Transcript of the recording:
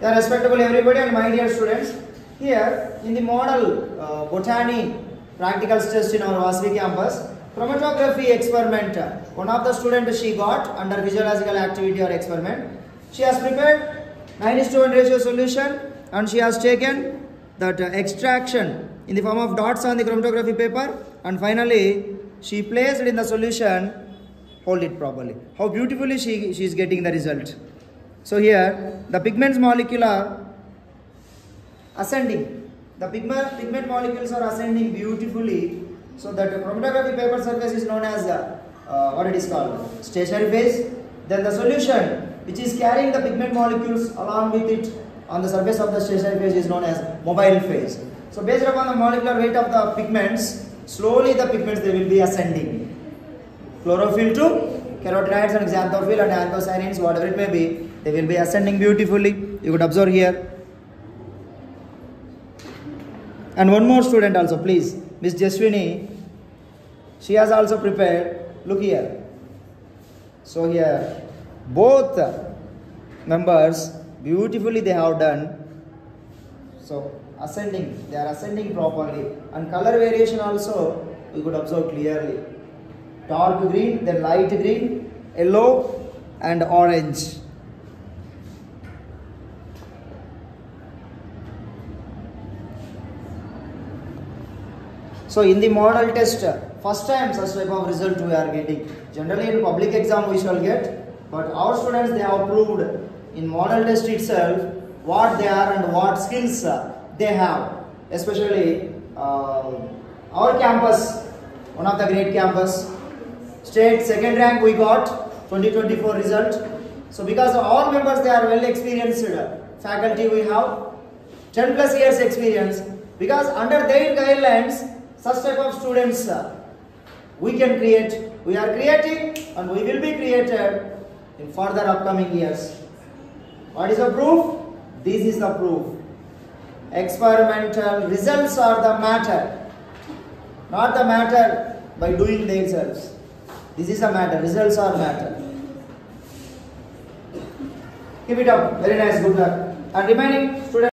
Yeah, respectable everybody and my dear students. Here in the model uh, botany practical test in our Vasvi campus, chromatography experiment. One of the students she got under physiological activity or experiment. She has prepared 9 to 1 ratio solution and she has taken that uh, extraction in the form of dots on the chromatography paper and finally she placed in the solution hold it properly how beautifully she, she is getting the result so here the pigments molecule are ascending. The pigment, pigment molecules are ascending beautifully. So that the chromatography paper surface is known as uh, uh, what it is called? Stationary phase. Then the solution which is carrying the pigment molecules along with it on the surface of the stationary phase is known as mobile phase. So based upon the molecular weight of the pigments slowly the pigments they will be ascending. Chlorophyll to carotenoids and xanthophyll and anthocyanins whatever it may be they will be ascending beautifully. You could observe here. And one more student also please. Miss jaswini she has also prepared. Look here. So here both members beautifully they have done. So ascending they are ascending properly. And color variation also you could observe clearly dark green then light green yellow and orange. So in the model test first time such type of result we are getting. Generally in public exam we shall get but our students they have proved in model test itself what they are and what skills uh, they have. Especially uh, our campus one of the great campus state second rank we got 2024 result. So because all members they are well experienced faculty we have 10 plus years experience. Because under their guidelines such type of students we can create. We are creating and we will be created in further upcoming years. What is the proof? This is the proof. Experimental results are the matter not the matter by doing themselves this is the matter. Results are matter. Keep it up. Very nice. Good luck. And remaining students